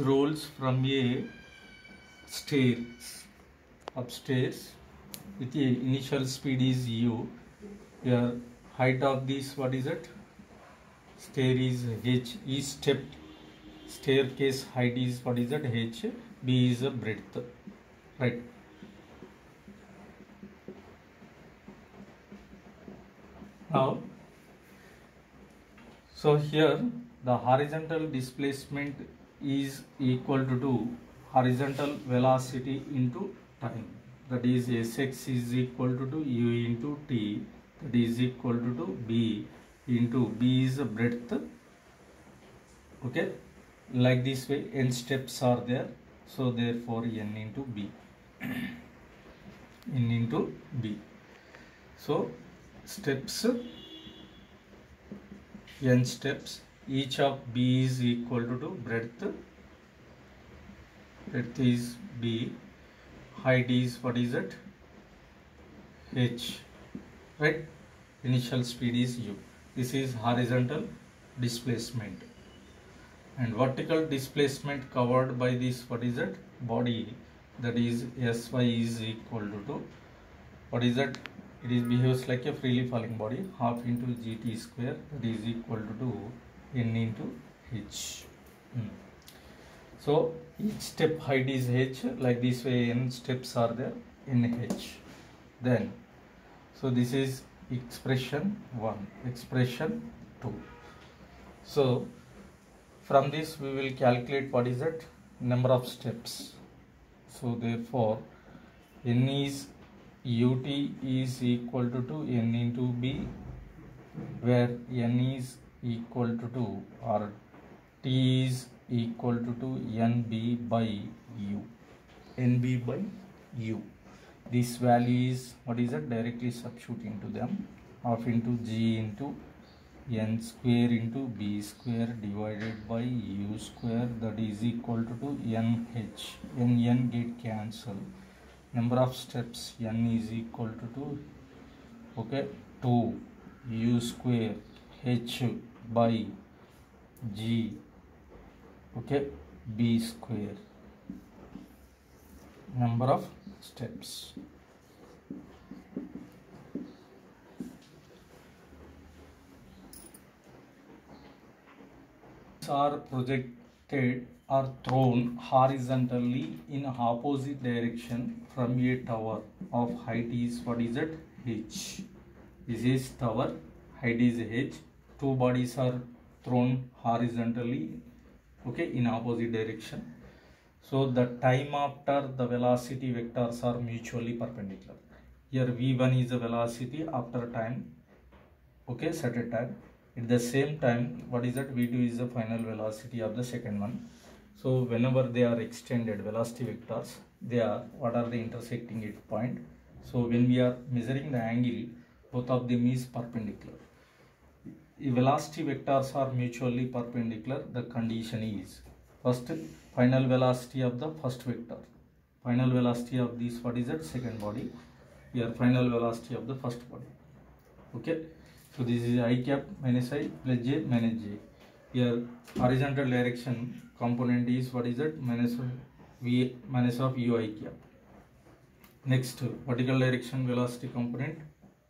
rolls from a stairs upstairs with a initial speed is u. Your height of this what is it? Stair is h. Each step staircase height is what is that h. B is a breadth. Right. Now so here the horizontal displacement is equal to, to horizontal velocity into time. That is sx is equal to, to u into t. That is equal to, to b into b is a breadth. Okay? Like this way n steps are there. So therefore n into b. n into b. So steps n steps each of b is equal to, to breadth. Breadth is b height is what is it? H right? Initial speed is u. This is horizontal displacement. And vertical displacement covered by this what is it? Body that is sy is equal to, to what is that it is behaves like a freely falling body half into gt square that is equal to, to n into h. Hmm. so each step height is h like this way n steps are there in h. Then so this is expression 1 expression 2 so from this we will calculate what is it number of steps. So therefore n is ut is equal to, to n into b where n is equal to 2 or t is equal to, 2 nb by u. Nb by u. This value is what is it directly substitute into them half into g into n square into b square divided by u square that is equal to, to nh n n get cancel number of steps n is equal to 2 okay? 2 u square h by g okay b square. Number of steps. Are projected or thrown horizontally in opposite direction from a tower. Of height is what is it? H. This is tower. Height is h two bodies are thrown horizontally okay in opposite direction. So the time after the velocity vectors are mutually perpendicular. Here v1 is the velocity after time okay set a time. At the same time what is that? V2 is the final velocity of the second one. So whenever they are extended velocity vectors they are what are the intersecting at point? So when we are measuring the angle both of them is perpendicular velocity vectors are mutually perpendicular. The condition is first final velocity of the first vector. Final velocity of this what is that? Second body. Here final velocity of the first body. Okay? So this is i cap minus i plus j minus j. Here horizontal direction component is what is it minus v minus of u i cap. Next vertical direction velocity component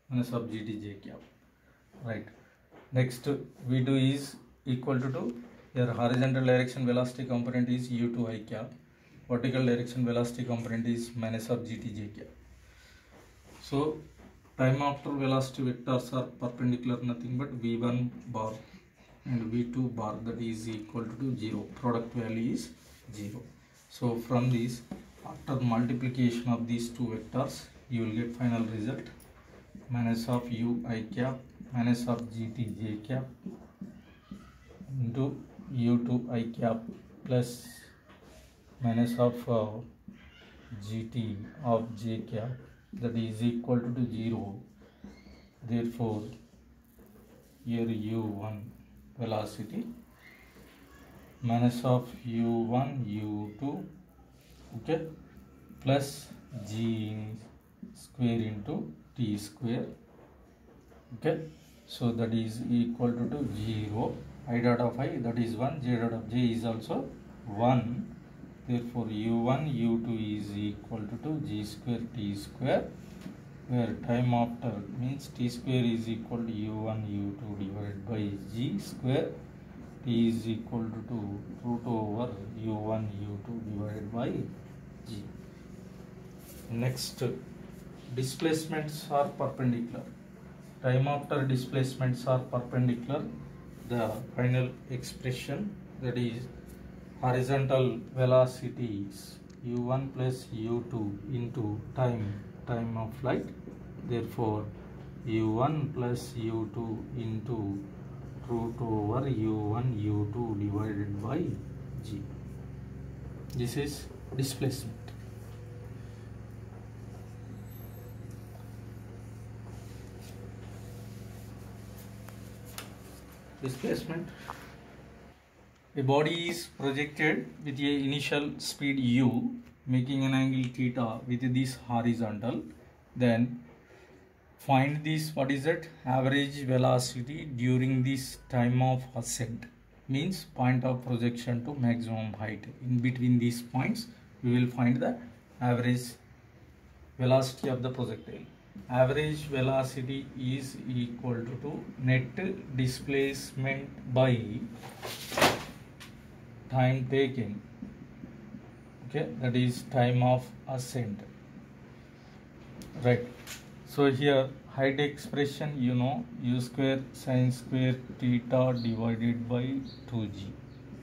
minus of gt j cap. Right next v2 is equal to 2 here horizontal direction velocity component is u2 i cap vertical direction velocity component is minus of gt j cap so time after velocity vectors are perpendicular nothing but v1 bar and v2 bar that is equal to 0 product value is 0 so from this after multiplication of these two vectors you will get final result minus of u i cap minus of gt j cap into u2 i cap plus minus of uh, gt of j cap that is equal to 0 therefore here u1 velocity. minus of u1 u2 okay? Plus g square into t square okay so that is equal to, to 0 i dot of i that is 1 j dot of j is also 1 therefore u1 u2 is equal to, to g square t square where time after means t square is equal to u1 u2 divided by g square. T is equal to, to root over u1 u2 divided by g. Next displacements are perpendicular time after displacements are perpendicular the final expression that is horizontal velocity is u1 plus u2 into time time of flight. Therefore u1 plus u2 into root over u1 u2 divided by g. This is displacement displacement. A body is projected with a initial speed u making an angle theta with this horizontal. Then find this what is that average velocity during this time of ascent. Means point of projection to maximum height. In between these points we will find the average velocity of the projectile average velocity is equal to, net displacement by time taken. Okay that is time of ascent. Right. So here height expression you know u square sine square theta divided by 2g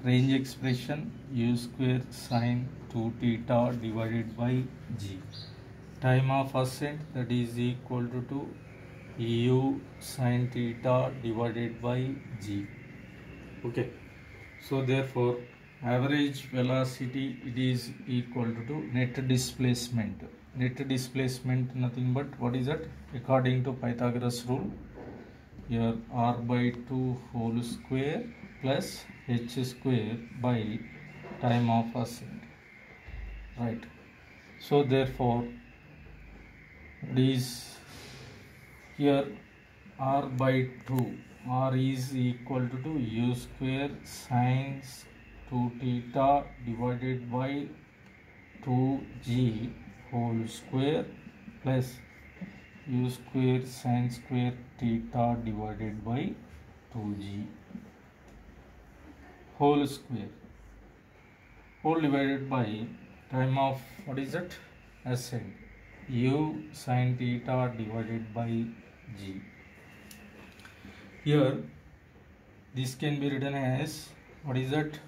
range expression u square sine 2 theta divided by g time of ascent that is equal to, to u sine theta divided by g. Okay. So therefore average velocity it is equal to, net displacement. Net displacement nothing but what is that? According to pythagoras rule here r by 2 whole square plus h square by time of ascent. Right. So therefore is here r by 2 r is equal to, to u square sine 2 theta divided by 2g whole square plus u square sine square theta divided by 2g whole square. Whole divided by time of what is it? Ascent u sine theta divided by g. Here this can be written as what is that?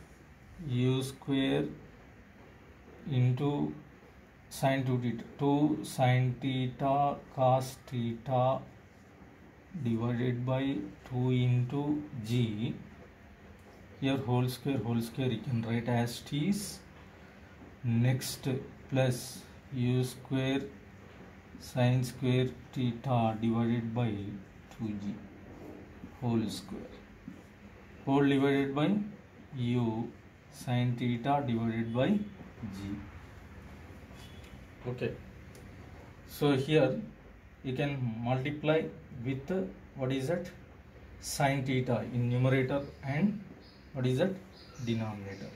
u square into sine 2 theta 2 sine theta cos theta divided by 2 into g. Here whole square whole square you can write as t is. Next plus u square sine square theta divided by 2g whole square. Whole divided by u sine theta divided by g. Okay. So here you can multiply with what is that? Sine theta in numerator and what is that? Denominator.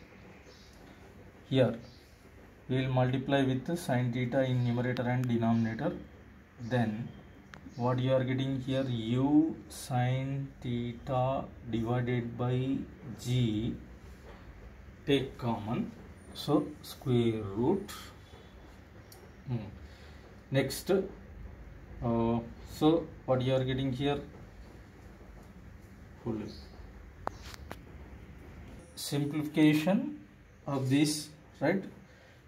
Here we will multiply with sine theta in numerator and denominator. Then what you are getting here u sine theta divided by g take common. So square root. Hmm. next uh, so what you are getting here? Full. Simplification of this right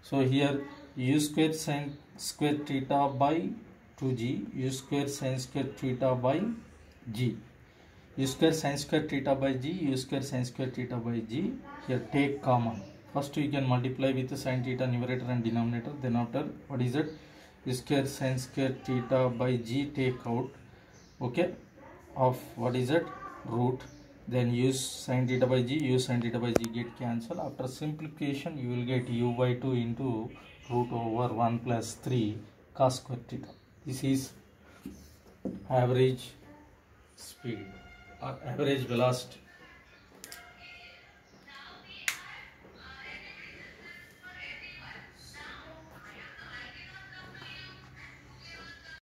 so here u square sine square theta by 2g u square sine square theta by g. u square sine square theta by g u square sine square theta by g. Here take common. First you can multiply with the sine theta numerator and denominator. Then after what is it? u square sine square theta by g take out okay of what is it? root then use sine theta by g use sine theta by g get cancel after simplification you will get u by 2 into root over 1 plus 3 cos square theta. This is average speed or average velocity